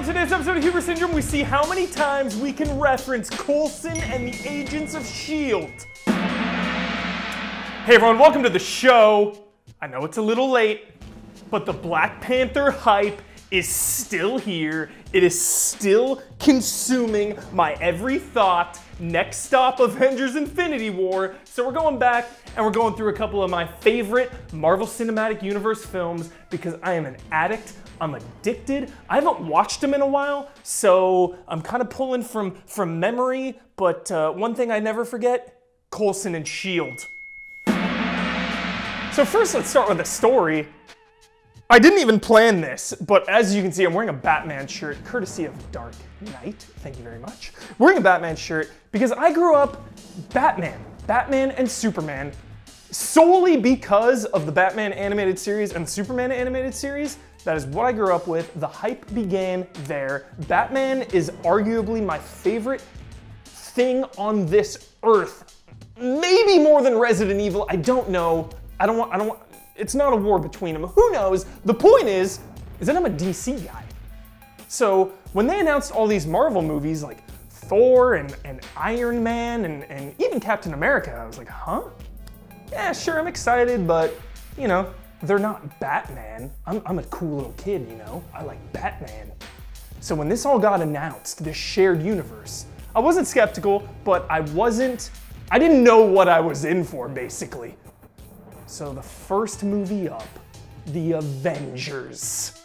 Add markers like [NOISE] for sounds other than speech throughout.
on today's episode of Huber Syndrome, we see how many times we can reference Coulson and the Agents of S.H.I.E.L.D. Hey everyone, welcome to the show. I know it's a little late, but the Black Panther hype is still here. It is still consuming my every thought. Next stop, Avengers Infinity War. So we're going back and we're going through a couple of my favorite Marvel Cinematic Universe films because I am an addict. I'm addicted. I haven't watched them in a while, so I'm kind of pulling from, from memory. But uh, one thing I never forget, Coulson and S.H.I.E.L.D. So first, let's start with the story. I didn't even plan this, but as you can see, I'm wearing a Batman shirt, courtesy of Dark Knight. Thank you very much. Wearing a Batman shirt because I grew up Batman, Batman and Superman, solely because of the Batman animated series and the Superman animated series. That is what I grew up with. The hype began there. Batman is arguably my favorite thing on this earth. Maybe more than Resident Evil. I don't know. I don't want. I don't want. It's not a war between them. Who knows? The point is, is that I'm a DC guy. So when they announced all these Marvel movies like Thor and, and Iron Man and, and even Captain America, I was like, huh? Yeah, sure, I'm excited, but you know, they're not Batman. I'm, I'm a cool little kid, you know? I like Batman. So when this all got announced, this shared universe, I wasn't skeptical, but I wasn't, I didn't know what I was in for, basically. So the first movie up, The Avengers.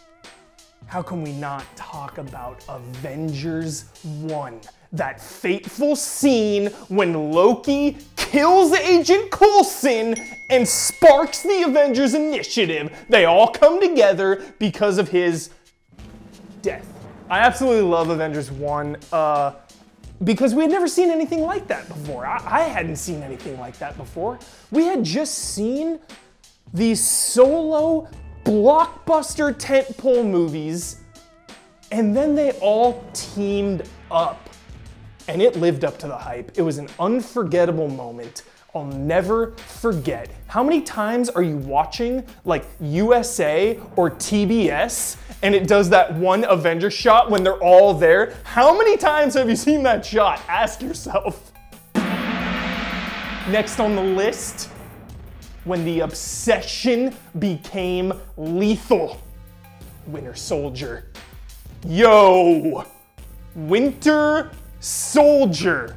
How can we not talk about Avengers 1? That fateful scene when Loki kills Agent Coulson and sparks the Avengers initiative. They all come together because of his death. I absolutely love Avengers 1 uh, because we had never seen anything like that before. I, I hadn't seen anything like that before. We had just seen these solo blockbuster tentpole movies and then they all teamed up and it lived up to the hype. It was an unforgettable moment. I'll never forget. How many times are you watching like USA or TBS and it does that one Avenger shot when they're all there? How many times have you seen that shot? Ask yourself. Next on the list, when the obsession became lethal. Winter Soldier. Yo! Winter Soldier.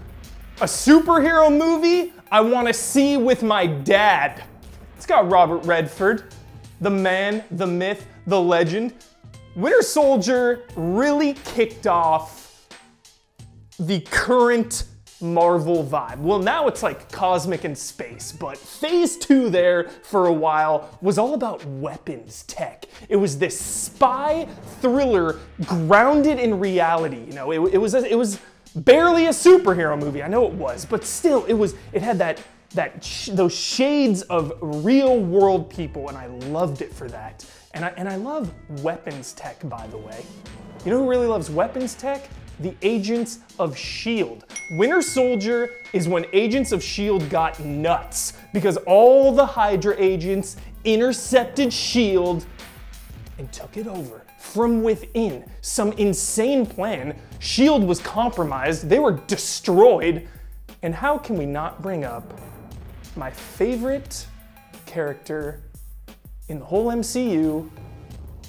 A superhero movie I want to see with my dad. It's got Robert Redford, the man, the myth, the legend. Winter Soldier really kicked off the current Marvel vibe. Well, now it's like cosmic and space, but phase two there for a while was all about weapons tech. It was this spy thriller grounded in reality. You know, it, it was it was barely a superhero movie. I know it was, but still, it was. It had that that sh those shades of real world people, and I loved it for that. And I and I love weapons tech, by the way. You know who really loves weapons tech? The Agents of S.H.I.E.L.D. Winter Soldier is when Agents of S.H.I.E.L.D. got nuts because all the Hydra agents intercepted S.H.I.E.L.D. and took it over from within. Some insane plan. S.H.I.E.L.D. was compromised, they were destroyed. And how can we not bring up my favorite character in the whole MCU,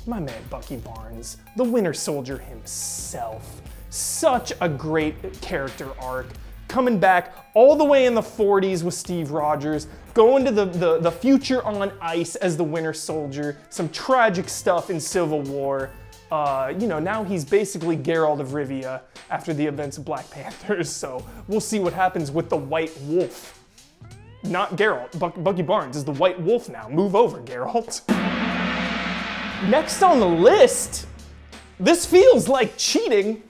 my man Bucky Barnes, the Winter Soldier himself. Such a great character arc. Coming back all the way in the 40s with Steve Rogers, going to the, the, the future on ice as the Winter Soldier, some tragic stuff in Civil War. Uh, you know, now he's basically Geralt of Rivia after the events of Black Panthers, [LAUGHS] so we'll see what happens with the White Wolf. Not Geralt, Buck Bucky Barnes is the White Wolf now. Move over, Geralt. Next on the list, this feels like cheating,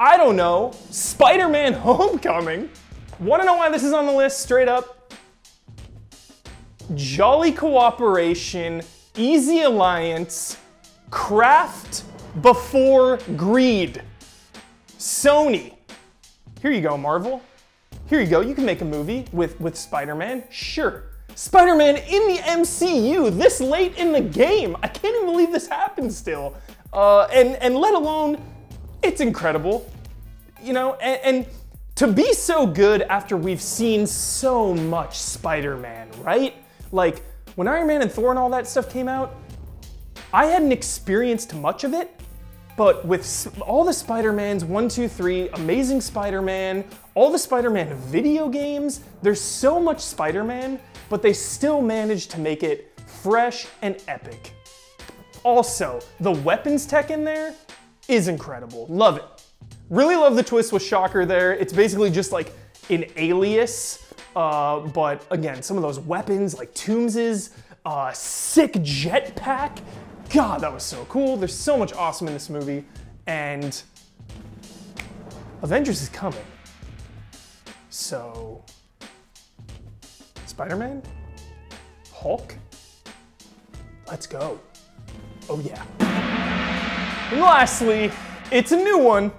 I don't know, Spider-Man Homecoming. Wanna know why this is on the list straight up? Jolly cooperation, easy alliance, craft before greed. Sony. Here you go, Marvel. Here you go, you can make a movie with, with Spider-Man, sure. Spider-Man in the MCU this late in the game. I can't even believe this happened still. Uh, and, and let alone, it's incredible. You know, and, and to be so good after we've seen so much Spider-Man, right? Like, when Iron Man and Thor and all that stuff came out, I hadn't experienced much of it, but with all the Spider-Mans, one, two, three, Amazing Spider-Man, all the Spider-Man video games, there's so much Spider-Man, but they still managed to make it fresh and epic. Also, the weapons tech in there is incredible. Love it. Really love the twist with Shocker there. It's basically just like an alias, uh, but again, some of those weapons like Toombs's uh, sick jetpack. God, that was so cool. There's so much awesome in this movie, and Avengers is coming. So, Spider-Man? Hulk? Let's go. Oh yeah. Lastly, it's a new one.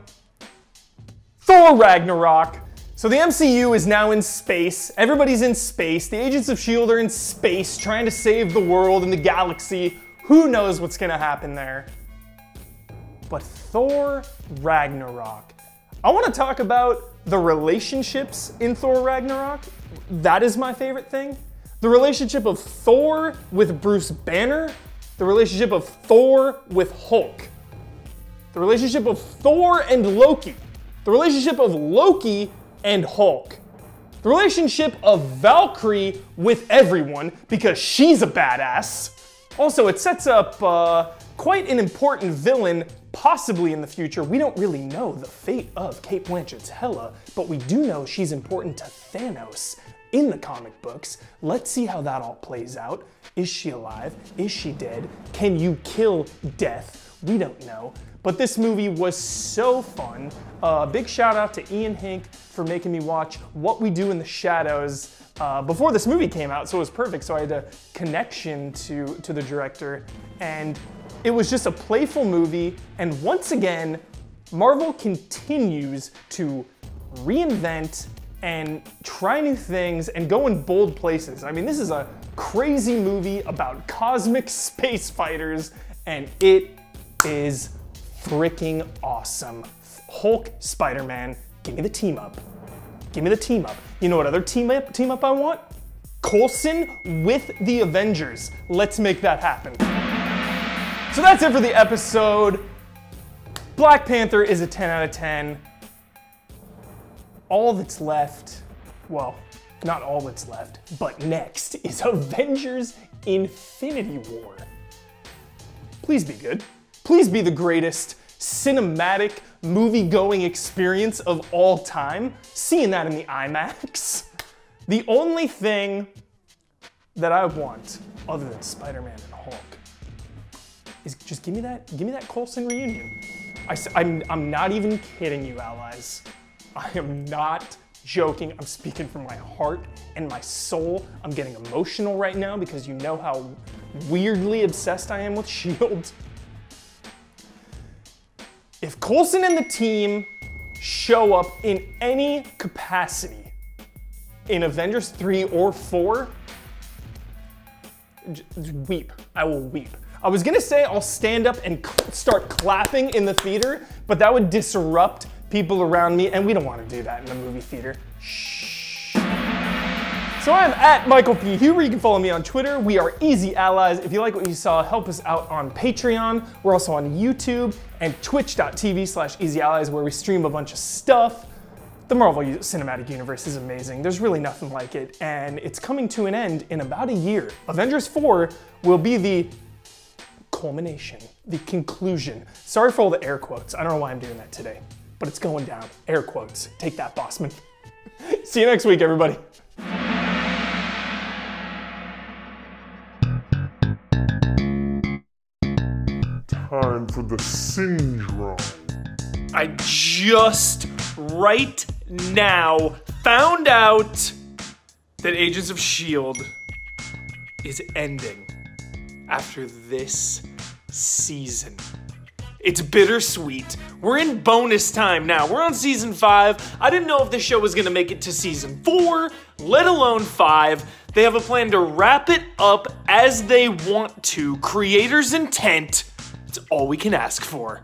Thor Ragnarok. So the MCU is now in space. Everybody's in space. The Agents of S.H.I.E.L.D. are in space trying to save the world and the galaxy. Who knows what's gonna happen there? But Thor Ragnarok. I wanna talk about the relationships in Thor Ragnarok. That is my favorite thing. The relationship of Thor with Bruce Banner, the relationship of Thor with Hulk, the relationship of Thor and Loki, the relationship of Loki and Hulk, the relationship of Valkyrie with everyone because she's a badass. Also, it sets up uh, quite an important villain possibly in the future. We don't really know the fate of Cate Blanchett's Hela, but we do know she's important to Thanos in the comic books. Let's see how that all plays out. Is she alive? Is she dead? Can you kill death? We don't know. But this movie was so fun. Uh, big shout out to Ian Hinck for making me watch What We Do in the Shadows uh, before this movie came out, so it was perfect. So I had a connection to, to the director. And it was just a playful movie. And once again, Marvel continues to reinvent and try new things and go in bold places. I mean, this is a crazy movie about cosmic [LAUGHS] space fighters, and it is freaking awesome. Hulk, Spider-Man, give me the team up. Give me the team up. You know what other team up, team up I want? Coulson with the Avengers. Let's make that happen. So that's it for the episode. Black Panther is a 10 out of 10. All that's left, well, not all that's left, but next is [LAUGHS] Avengers Infinity War. Please be good. Please be the greatest cinematic movie going experience of all time. Seeing that in the IMAX. The only thing that I want, other than Spider-Man and Hulk, is just give me that, give me that Coulson reunion. I, I'm, I'm not even kidding you, allies. I am not joking. I'm speaking from my heart and my soul. I'm getting emotional right now because you know how weirdly obsessed I am with S.H.I.E.L.D. If Coulson and the team show up in any capacity in Avengers 3 or 4, weep. I will weep. I was gonna say I'll stand up and cl start clapping in the theater, but that would disrupt people around me, and we don't wanna do that in the movie theater. Shh. So I'm at Michael P. Huber. You can follow me on Twitter. We are Easy Allies. If you like what you saw, help us out on Patreon. We're also on YouTube and twitch.tv slash Easy Allies where we stream a bunch of stuff. The Marvel Cinematic Universe is amazing. There's really nothing like it, and it's coming to an end in about a year. Avengers 4 will be the culmination, the conclusion. Sorry for all the air quotes. I don't know why I'm doing that today, but it's going down. Air quotes. Take that, Bossman. [LAUGHS] See you next week, everybody. Time for the syndrome. I just right now found out that Agents of S.H.I.E.L.D. is ending after this season. It's bittersweet. We're in bonus time now. We're on season five. I didn't know if the show was gonna make it to season four, let alone five. They have a plan to wrap it up as they want to. Creator's intent It's all we can ask for.